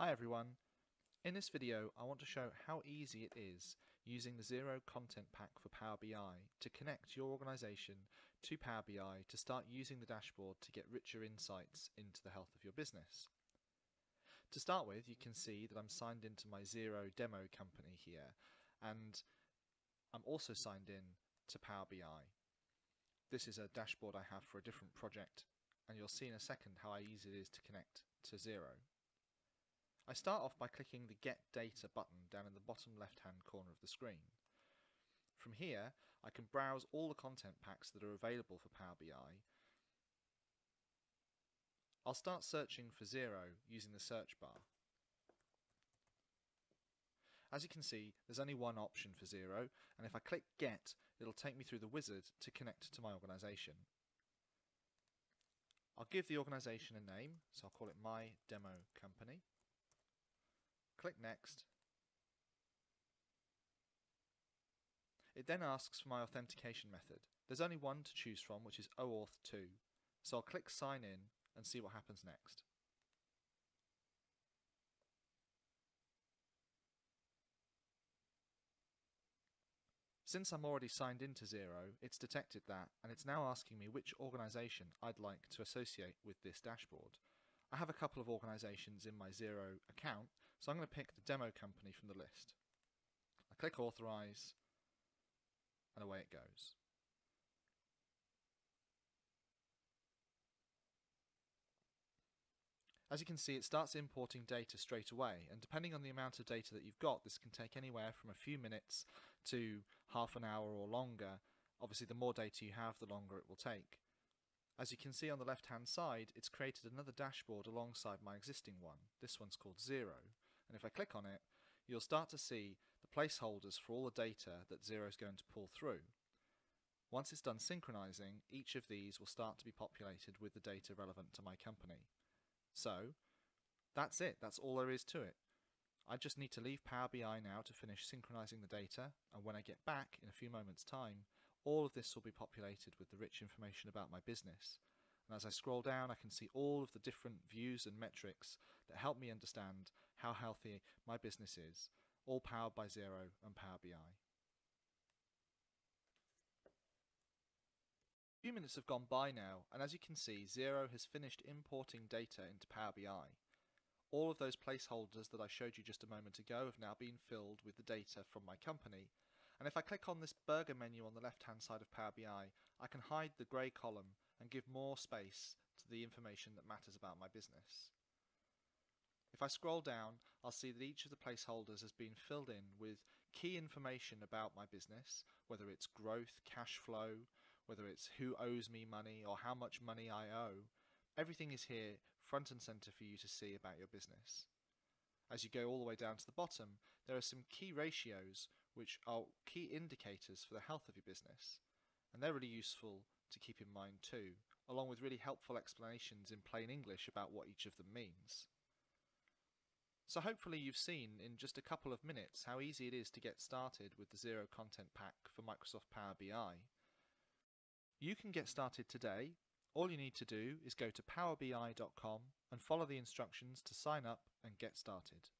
Hi everyone. In this video I want to show how easy it is using the Xero Content Pack for Power BI to connect your organization to Power BI to start using the dashboard to get richer insights into the health of your business. To start with you can see that I'm signed into my Xero demo company here and I'm also signed in to Power BI. This is a dashboard I have for a different project and you'll see in a second how easy it is to connect to Xero. I start off by clicking the Get Data button down in the bottom left hand corner of the screen. From here I can browse all the content packs that are available for Power BI. I'll start searching for Xero using the search bar. As you can see, there's only one option for Xero, and if I click Get, it'll take me through the wizard to connect to my organisation. I'll give the organisation a name, so I'll call it My Demo Company. Click Next. It then asks for my authentication method. There's only one to choose from, which is OAuth 2, so I'll click Sign In and see what happens next. Since I'm already signed into Xero, it's detected that and it's now asking me which organisation I'd like to associate with this dashboard. I have a couple of organisations in my Xero account, so I'm going to pick the demo company from the list. I click Authorise and away it goes. As you can see, it starts importing data straight away, and depending on the amount of data that you've got, this can take anywhere from a few minutes to half an hour or longer. Obviously, the more data you have, the longer it will take. As you can see on the left hand side, it's created another dashboard alongside my existing one. This one's called Xero, and if I click on it, you'll start to see the placeholders for all the data that Xero is going to pull through. Once it's done synchronizing, each of these will start to be populated with the data relevant to my company. So that's it, that's all there is to it. I just need to leave Power BI now to finish synchronizing the data and when I get back in a few moments time all of this will be populated with the rich information about my business. And as I scroll down I can see all of the different views and metrics that help me understand how healthy my business is, all powered by Xero and Power BI. A few minutes have gone by now, and as you can see, Xero has finished importing data into Power BI. All of those placeholders that I showed you just a moment ago have now been filled with the data from my company. And if I click on this burger menu on the left hand side of Power BI, I can hide the grey column and give more space to the information that matters about my business. If I scroll down, I'll see that each of the placeholders has been filled in with key information about my business, whether it's growth, cash flow, whether it's who owes me money or how much money I owe, everything is here front and center for you to see about your business. As you go all the way down to the bottom, there are some key ratios which are key indicators for the health of your business. And they're really useful to keep in mind too, along with really helpful explanations in plain English about what each of them means. So hopefully you've seen in just a couple of minutes how easy it is to get started with the Xero Content Pack for Microsoft Power BI you can get started today. All you need to do is go to powerbi.com and follow the instructions to sign up and get started.